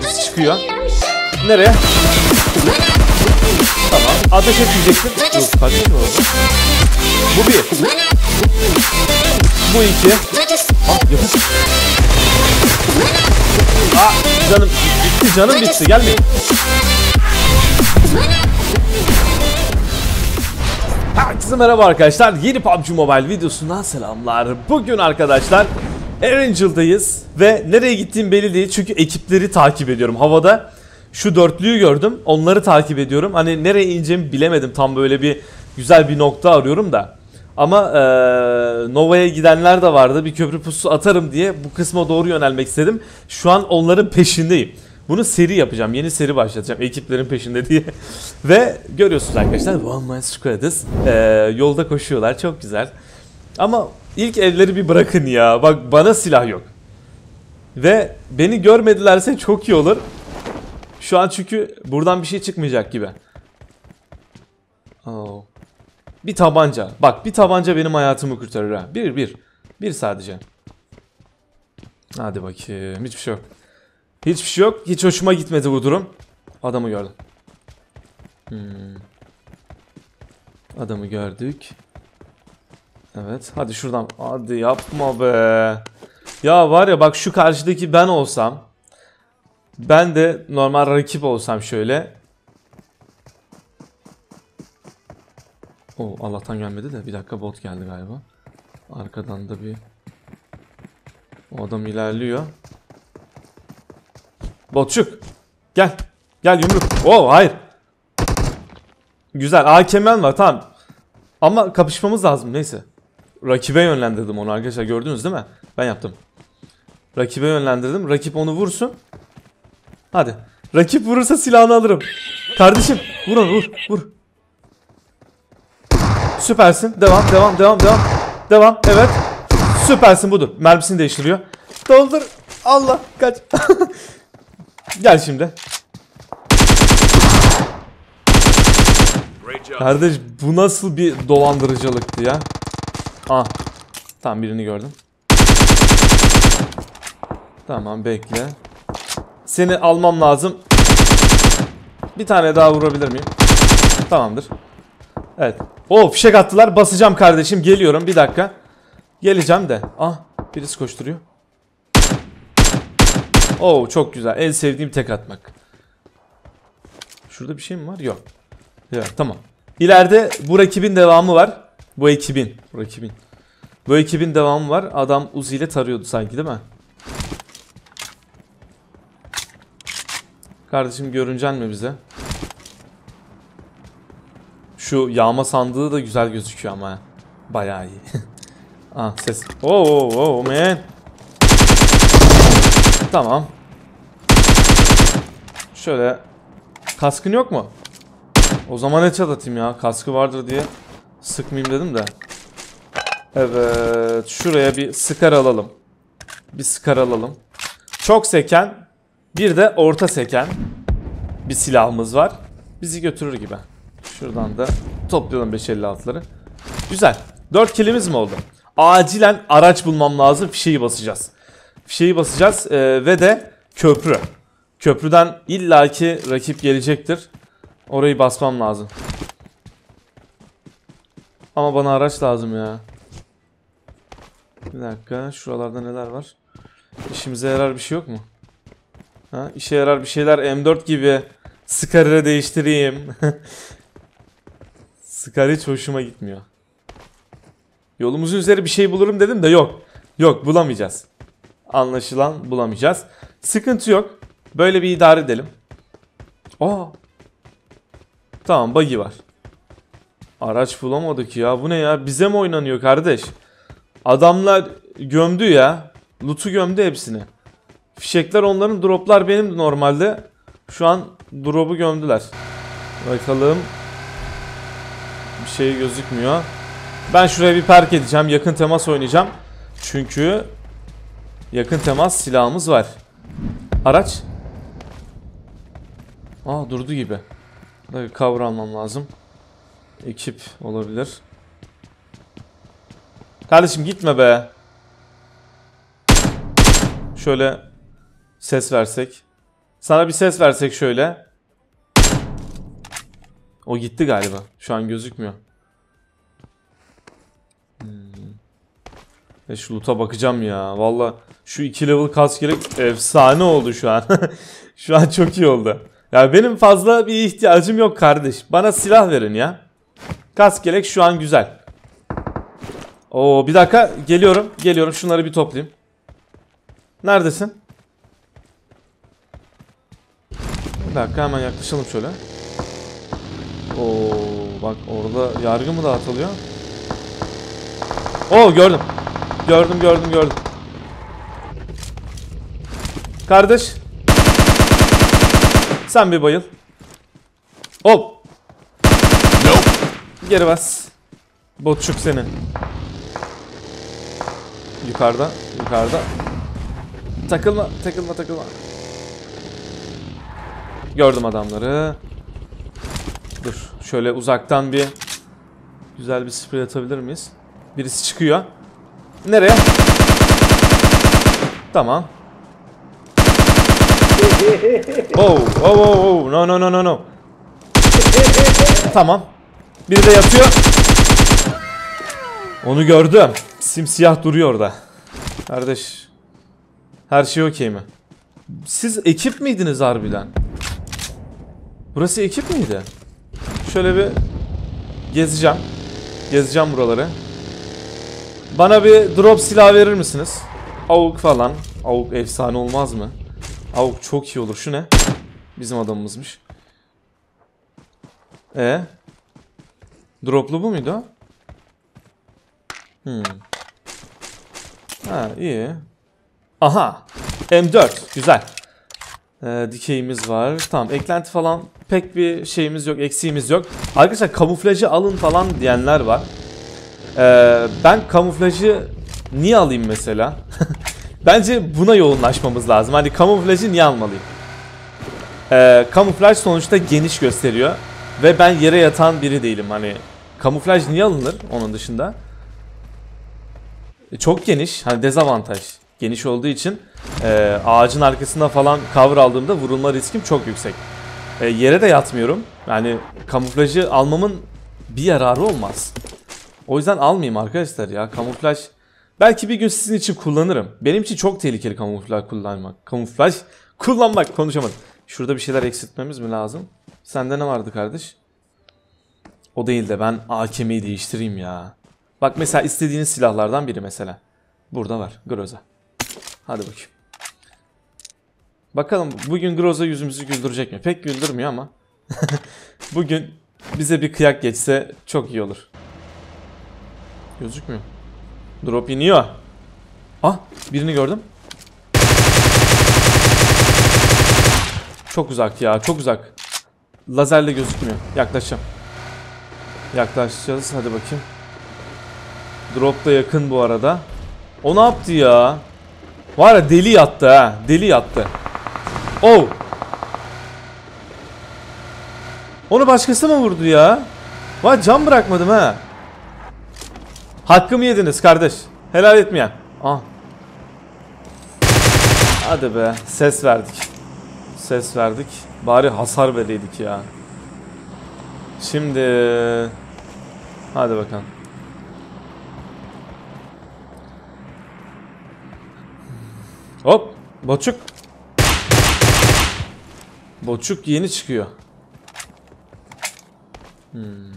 Birisi çıkıyor. Nereye? Tamam. Ateş etmeyeceksin. Dur kaç kişi oldu? Bu bir. Bu iki. Ah yapış. Aa canım bitti canım bitti gelmeyin. Herkese merhaba arkadaşlar. Yeni PUBG Mobile videosundan selamlar. Bugün arkadaşlar Erangel'dayız ve nereye gittiğim belli değil çünkü ekipleri takip ediyorum. Havada şu dörtlüyü gördüm. Onları takip ediyorum. Hani nereye ineceğimi bilemedim. Tam böyle bir güzel bir nokta arıyorum da. Ama eee, Nova'ya gidenler de vardı. Bir köprü pusu atarım diye bu kısma doğru yönelmek istedim. Şu an onların peşindeyim. Bunu seri yapacağım. Yeni seri başlatacağım. Ekiplerin peşinde diye. Ve görüyorsunuz arkadaşlar One Man Squad'ız. Eee, yolda koşuyorlar. Çok güzel. Ama ilk evleri bir bırakın ya. Bak bana silah yok. Ve beni görmedilerse çok iyi olur. Şu an çünkü buradan bir şey çıkmayacak gibi. Oo. Bir tabanca. Bak bir tabanca benim hayatımı kurtarır ha. Bir bir. Bir sadece. Hadi bakayım. Hiçbir şey yok. Hiçbir şey yok. Hiç hoşuma gitmedi bu durum. Adamı gördüm. Hmm. Adamı gördük. Evet. Hadi şuradan. Hadi yapma be. Ya var ya bak şu karşıdaki ben olsam. Ben de normal rakip olsam şöyle. O Allah'tan gelmedi de bir dakika bot geldi galiba. Arkadan da bir o adam ilerliyor. Botçuk. Gel. Gel yumruk. Oo hayır. Güzel. AKM'm var tamam. Ama kapışmamız lazım neyse. Rakibe yönlendirdim onu arkadaşlar gördünüz değil mi? Ben yaptım. Rakibe yönlendirdim. Rakip onu vursun. Hadi. Rakip vurursa silahını alırım. Kardeşim vur onu vur vur. Süpersin. Devam devam devam devam. Devam evet. Süpersin budur. Mermisini değiştiriyor. Doldur. Allah kaç. Gel şimdi. Kardeş bu nasıl bir dolandırıcılıktı ya? Ah. Tamam birini gördüm. Tamam bekle. Seni almam lazım. Bir tane daha vurabilir miyim? Tamamdır. Evet. Oo fişek attılar. Basacağım kardeşim. Geliyorum. Bir dakika. Geleceğim de. Ah birisi koşturuyor. Oo çok güzel. En sevdiğim tek atmak. Şurada bir şey mi var? Yok. Ya tamam. İleride bu rakibin devamı var. Bu ekibin. Bu rakibin. Bu ekibin devamı var. Adam Uzi ile tarıyordu sanki değil mi? Kardeşim görüncen mi bize? Şu yağma sandığı da güzel gözüküyor ama. Bayağı iyi. ah ses. Oo oh, oh, man. Tamam. Şöyle kaskın yok mu? O zaman headshot atayım ya. Kaskı vardır diye sıkmayayım dedim de. Evet. Şuraya bir sıkar alalım. Bir sıkar alalım. Çok seken. Bir de orta seken. Bir silahımız var. Bizi götürür gibi. Şuradan da toplayalım 556'ları. Güzel. 4 kilimiz mi oldu? Acilen araç bulmam lazım. Fişeyi basacağız. Fişeyi basacağız ee, ve de köprü. Köprüden illaki rakip gelecektir. Orayı basmam lazım. Ama bana araç lazım ya. Bir dakika. Şuralarda neler var? İşimize yarar bir şey yok mu? Ha, işe yarar bir şeyler M4 gibi. Scar'ı değiştireyim. Scar hiç hoşuma gitmiyor. Yolumuzun üzeri bir şey bulurum dedim de yok. Yok bulamayacağız. Anlaşılan bulamayacağız. Sıkıntı yok. Böyle bir idare edelim. Aa. Tamam buggy var. Araç bulamadık ya. Bu ne ya? Bize mi oynanıyor kardeş? Adamlar gömdü ya. Loot'u gömdü hepsini. Fişekler onların, droplar benim normalde. Şu an drop'u gömdüler. Bakalım. Bir şey gözükmüyor. Ben şuraya bir park edeceğim. Yakın temas oynayacağım. Çünkü yakın temas silahımız var. Araç. Aa durdu gibi. Burada bir cover almam lazım. Ekip olabilir. Kardeşim gitme be. Şöyle ses versek. Sana bir ses versek şöyle. O gitti galiba. Şu an gözükmüyor. Hmm. E şu loot'a bakacağım ya. Valla şu 2 level kask gerek efsane oldu şu an. şu an çok iyi oldu. Ya benim fazla bir ihtiyacım yok kardeş. Bana silah verin ya. Kask gerek şu an güzel. Oo bir dakika geliyorum. Geliyorum şunları bir toplayayım. Neredesin? Bir dakika hemen yaklaşalım şöyle. Oo bak orada yargı mı dağıtılıyor? Oo gördüm. Gördüm gördüm gördüm. Kardeş. Sen bir bayıl. Hop. Geri bas. Botçuk seni. Yukarıda, yukarıda. Takılma, takılma, takılma. Gördüm adamları. Dur, şöyle uzaktan bir güzel bir sprey atabilir miyiz? Birisi çıkıyor. Nereye? Tamam. Oh, oh, oh, oh. No, no, no, no, no. Tamam. Biri de yatıyor. Onu gördüm. Simsiyah duruyor orada. Kardeş. Her şey okey mi? Siz ekip miydiniz harbiden? Burası ekip miydi? Şöyle bir gezeceğim. Gezeceğim buraları. Bana bir drop silah verir misiniz? Avuk falan. Avuk efsane olmaz mı? Avuk çok iyi olur. Şu ne? Bizim adamımızmış. E Droplu bu muydu? Hmm. Ha iyi. Aha. M4. Güzel. Ee, dikeyimiz var. Tamam eklenti falan pek bir şeyimiz yok. Eksiğimiz yok. Arkadaşlar kamuflajı alın falan diyenler var. Ee, ben kamuflajı niye alayım mesela? Bence buna yoğunlaşmamız lazım. Hani kamuflajı niye almalıyım? Ee, kamuflaj sonuçta geniş gösteriyor. Ve ben yere yatan biri değilim. Hani kamuflaj niye alınır onun dışında? E, çok geniş. Hani dezavantaj. Geniş olduğu için e, ağacın arkasında falan cover aldığımda vurulma riskim çok yüksek. E, yere de yatmıyorum. Yani kamuflajı almamın bir yararı olmaz. O yüzden almayayım arkadaşlar ya. Kamuflaj belki bir gün sizin için kullanırım. Benim için çok tehlikeli kamuflaj kullanmak. Kamuflaj kullanmak konuşamadım. Şurada bir şeyler eksiltmemiz mi lazım? Sende ne vardı kardeş? O değil de ben AKM'yi değiştireyim ya. Bak mesela istediğiniz silahlardan biri mesela. Burada var. Groza. Hadi bakayım. Bakalım bugün Groza yüzümüzü güldürecek mi? Pek güldürmüyor ama. bugün bize bir kıyak geçse çok iyi olur. Gözükmüyor. Drop iniyor. Ah birini gördüm. Çok uzak ya çok uzak. Lazerle gözükmüyor. Yaklaşacağım. Yaklaşacağız hadi bakayım. Drop da yakın bu arada. O ne yaptı ya? Var ya deli yattı ha. Deli yattı. Oh. Onu başkası mı vurdu ya? Vay can bırakmadım ha. Hakkımı yediniz kardeş. Helal etmeyen. Ah. Hadi be. Ses verdik. Ses verdik. Bari hasar vereydik ya. Şimdi hadi bakalım. Hop, boçuk. Boçuk yeni çıkıyor. Hmm.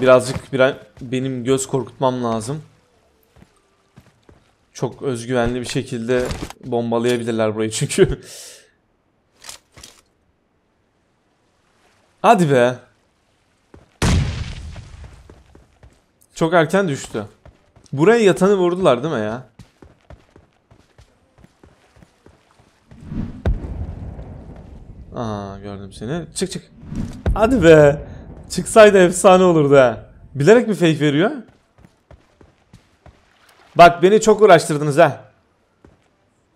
Birazcık bir benim göz korkutmam lazım. Çok özgüvenli bir şekilde bombalayabilirler burayı çünkü. Hadi be. Çok erken düştü. Buraya yatanı vurdular değil mi ya? Aa gördüm seni. Çık çık. Hadi be. Çıksaydı efsane olurdu ha. Bilerek mi fake veriyor? Bak beni çok uğraştırdınız ha.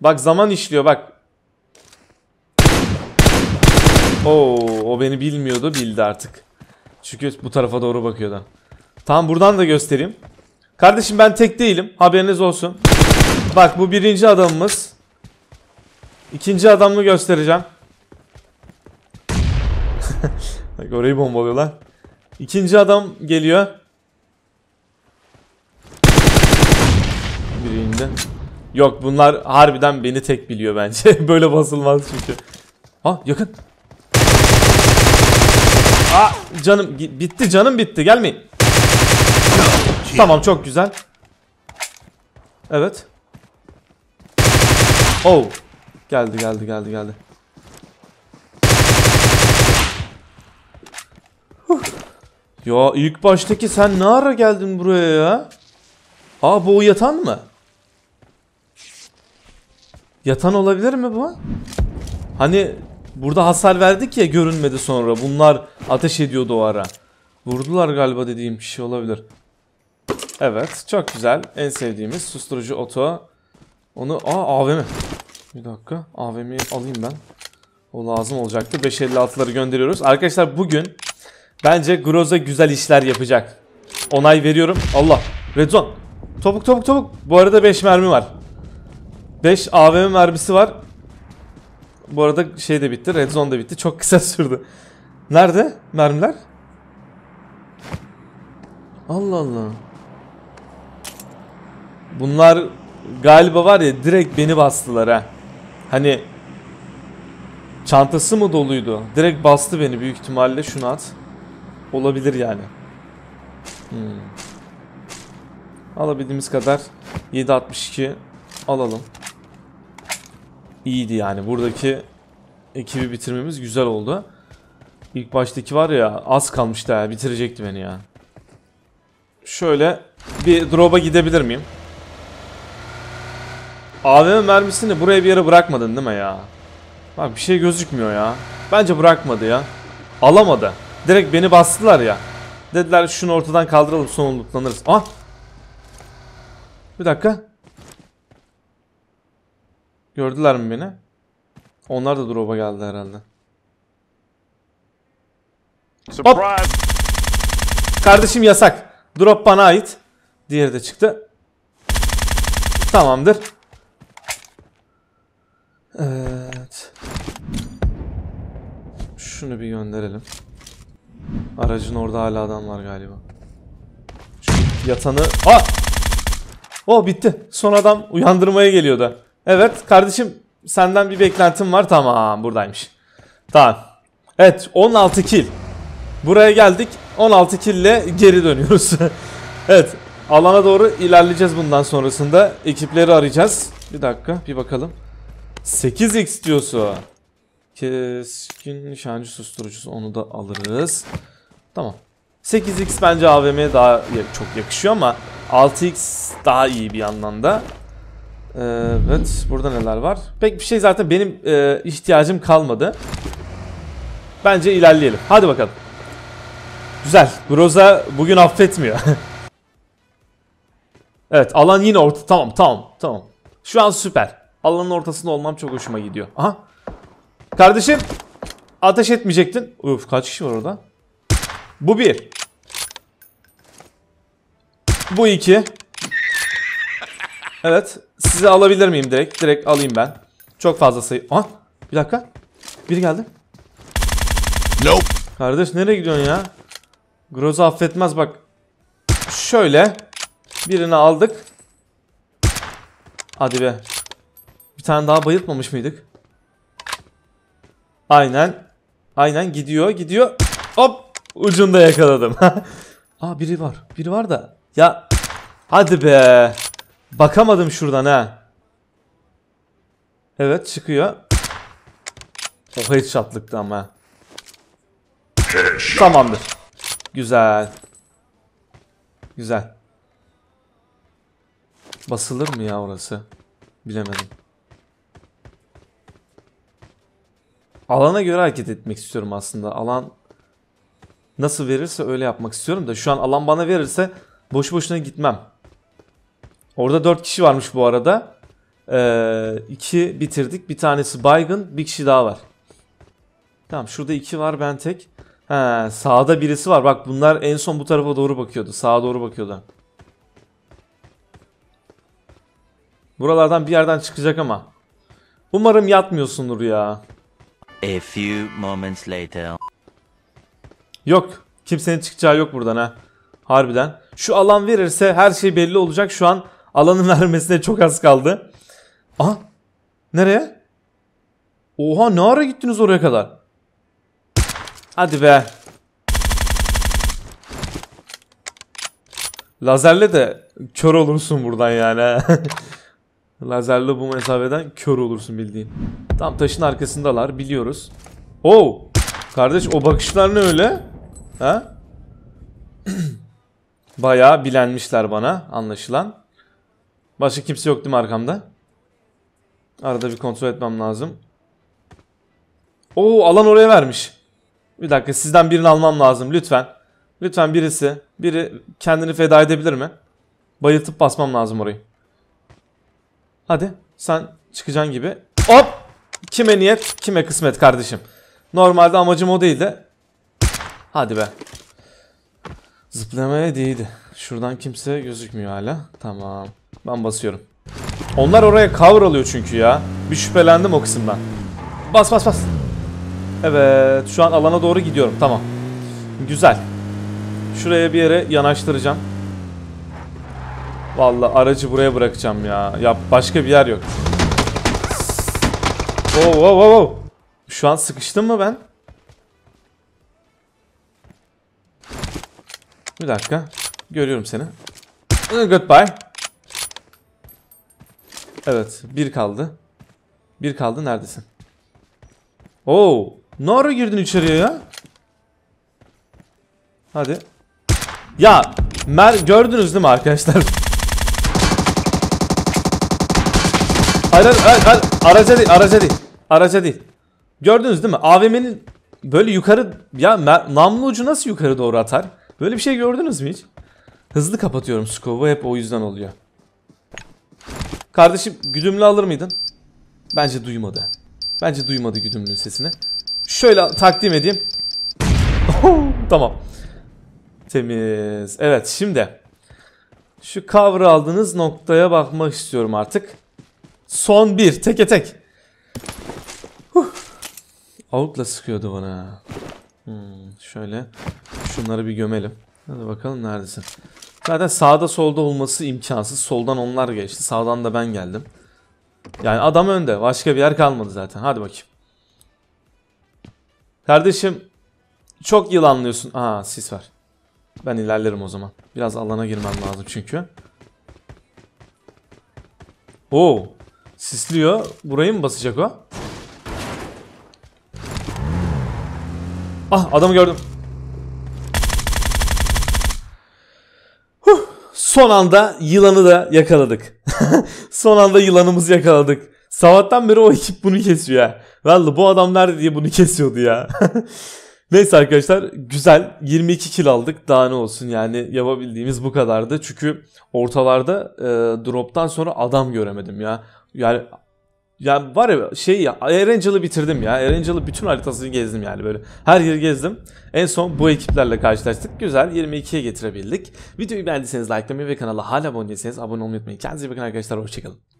Bak zaman işliyor bak. Oo, o beni bilmiyordu bildi artık. Çünkü bu tarafa doğru bakıyordu. Tamam buradan da göstereyim. Kardeşim ben tek değilim. Haberiniz olsun. Bak bu birinci adamımız. İkinci adamı göstereceğim. Bak orayı bombalıyorlar. İkinci adam geliyor. Biri indi. Yok bunlar harbiden beni tek biliyor bence. Böyle basılmaz çünkü. Ha yakın. Aa canım bitti canım bitti gelmeyin. Tamam çok güzel. Evet. Oh. Geldi geldi geldi geldi. Ya ilk baştaki sen ne ara geldin buraya ya? Aa bu yatan mı? Yatan olabilir mi bu? Hani burada hasar verdik ya görünmedi sonra. Bunlar ateş ediyordu o. Vurdular galiba dediğim kişi olabilir. Evet çok güzel. En sevdiğimiz susturucu oto. Onu aa AVM. Bir dakika AVM'yi alayım ben. O lazım olacaktı. 556'ları gönderiyoruz. Arkadaşlar bugün bence Groza güzel işler yapacak. Onay veriyorum. Allah. Red Zone. Topuk topuk topuk. Bu arada 5 mermi var. 5 AVM mermisi var. Bu arada şey de bitti. Red Zone da bitti. Çok kısa sürdü. Nerede mermiler? Allah Allah. Bunlar galiba var ya direkt beni bastılar ha. Hani çantası mı doluydu? Direkt bastı beni büyük ihtimalle şunu at. Olabilir yani. Hmm. Alabildiğimiz kadar 7.62 alalım. İyiydi yani buradaki ekibi bitirmemiz güzel oldu. İlk baştaki var ya az kalmıştı ya bitirecekti beni ya. Şöyle bir drop'a gidebilir miyim? AVM mermisini buraya bir yere bırakmadın değil mi ya? Bak bir şey gözükmüyor ya. Bence bırakmadı ya. Alamadı. Direkt beni bastılar ya. Dediler şunu ortadan kaldıralım sonra lootlanırız. Ah! Bir dakika. Gördüler mi beni? Onlar da drop'a geldi herhalde. Surprise! Kardeşim yasak. Drop bana ait. Diğeri de çıktı. Tamamdır. Evet. Şunu bir gönderelim. Aracın orada hala adam var galiba. Şu yatanı... Aa! O bitti. Son adam uyandırmaya geliyordu. Evet kardeşim senden bir beklentim var. Tamam buradaymış. Tamam. Evet 16 kill. Buraya geldik. 16 kill ile geri dönüyoruz. evet. Alana doğru ilerleyeceğiz bundan sonrasında. Ekipleri arayacağız. Bir dakika bir bakalım. 8x diyorsun. Keskin nişancı susturucusu onu da alırız. Tamam. 8x bence AVM'ye daha çok yakışıyor ama 6x daha iyi bir yandan da. Ee, Evet burada neler var? Pek bir şey zaten benim e, ihtiyacım kalmadı. Bence ilerleyelim. Hadi bakalım. Güzel. Groza bugün affetmiyor. evet alan yine orta. Tamam tamam tamam. Şu an süper. Alanın ortasında olmam çok hoşuma gidiyor. Aha. Kardeşim. Ateş etmeyecektin. Uf kaç kişi var orada? Bu bir. Bu iki. Evet. Sizi alabilir miyim direkt? Direkt alayım ben. Çok fazla sayı. Aha. Bir dakika. Biri geldi. Nope. Kardeş nereye gidiyorsun ya? Groza affetmez bak. Şöyle. Birini aldık. Hadi be. Bir tane daha bayıltmamış mıydık? Aynen. Aynen gidiyor gidiyor. Hop. Ucunda yakaladım. Aa biri var. Biri var da. Ya. Hadi be. Bakamadım şuradan ha. Evet çıkıyor. O headshotlıktı ama. Tamamdır. Güzel. Güzel. Basılır mı ya orası? Bilemedim. Alana göre hareket etmek istiyorum aslında. Alan nasıl verirse öyle yapmak istiyorum da şu an alan bana verirse boş boşuna gitmem. Orada 4 kişi varmış bu arada. 2 ee, bitirdik. Bir tanesi baygın, bir kişi daha var. Tamam şurada 2 var ben tek. He, sağda birisi var. Bak bunlar en son bu tarafa doğru bakıyordu. Sağa doğru bakıyordu. Buralardan bir yerden çıkacak ama. Umarım yatmıyorsundur ya. A few moments later. Yok. Kimsenin çıkacağı yok buradan ha. Harbiden. Şu alan verirse her şey belli olacak. Şu an alanın vermesine çok az kaldı. Aha. Nereye? Oha ne ara gittiniz oraya kadar? Hadi be. Lazerle de kör olursun buradan yani. Lazerle bu mesafeden kör olursun bildiğin. Tam taşın arkasındalar biliyoruz. Oo! Kardeş o bakışlar ne öyle? Ha? Bayağı bilenmişler bana anlaşılan. Başka kimse yok değil mi arkamda? Arada bir kontrol etmem lazım. Oo alan oraya vermiş. Bir dakika sizden birini almam lazım lütfen. Lütfen birisi. Biri kendini feda edebilir mi? Bayıltıp basmam lazım orayı. Hadi sen çıkacaksın gibi. Hop! Kime niyet, kime kısmet kardeşim. Normalde amacım o değildi. Hadi be. Zıplamaya değdi. Şuradan kimse gözükmüyor hala. Tamam. Ben basıyorum. Onlar oraya cover alıyor çünkü ya. Bir şüphelendim o kısımdan. Bas bas bas. Evet şu an alana doğru gidiyorum. Tamam. Güzel. Şuraya bir yere yanaştıracağım. Vallahi aracı buraya bırakacağım ya. Ya başka bir yer yok. Wow wow wow wow. Şu an sıkıştım mı ben? Bir dakika. Görüyorum seni. Goodbye. Evet. Bir kaldı. Bir kaldı. Neredesin? Oo. Ne ara girdin içeriye ya? Hadi. Ya. Mer gördünüz değil mi arkadaşlar? Hayır hayır hayır, hayır. Araca değil araca değil. Araca değil. Gördünüz değil mi? AVM'nin böyle yukarı ya namlu ucu nasıl yukarı doğru atar? Böyle bir şey gördünüz mü hiç? Hızlı kapatıyorum scope'u hep o yüzden oluyor. Kardeşim güdümlü alır mıydın? Bence duymadı. Bence duymadı güdümlünün sesini. Şöyle takdim edeyim. tamam. Temiz. Evet şimdi. Şu cover aldığınız noktaya bakmak istiyorum artık. Son bir. Teke tek. Huh. Avukla sıkıyordu bana. Hmm, şöyle. Şunları bir gömelim. Hadi bakalım neredesin. Zaten sağda solda olması imkansız. Soldan onlar geçti. Sağdan da ben geldim. Yani adam önde. Başka bir yer kalmadı zaten. Hadi bakayım. Kardeşim çok yılanlıyorsun. Aa sis var. Ben ilerlerim o zaman. Biraz alana girmem lazım çünkü. Oo. Sisliyor. Burayı mı basacak o? Ah adamı gördüm. Huh, Son anda yılanı da yakaladık. Son anda yılanımızı yakaladık. Sabahtan beri o ekip bunu kesiyor ya. Vallahi bu adam nerede diye bunu kesiyordu ya. Neyse arkadaşlar güzel 22 kill aldık daha ne olsun yani yapabildiğimiz bu kadardı. Çünkü ortalarda e, droptan sonra adam göremedim ya. Yani ya var ya şey ya Erangel'ı bitirdim ya. Erangel'ı bütün haritasını gezdim yani böyle. Her yeri gezdim. En son bu ekiplerle karşılaştık. Güzel 22'ye getirebildik. Videoyu beğendiyseniz likelamayı ve kanala hala abone değilseniz abone olmayı unutmayın. Kendinize iyi bakın arkadaşlar. Hoşçakalın.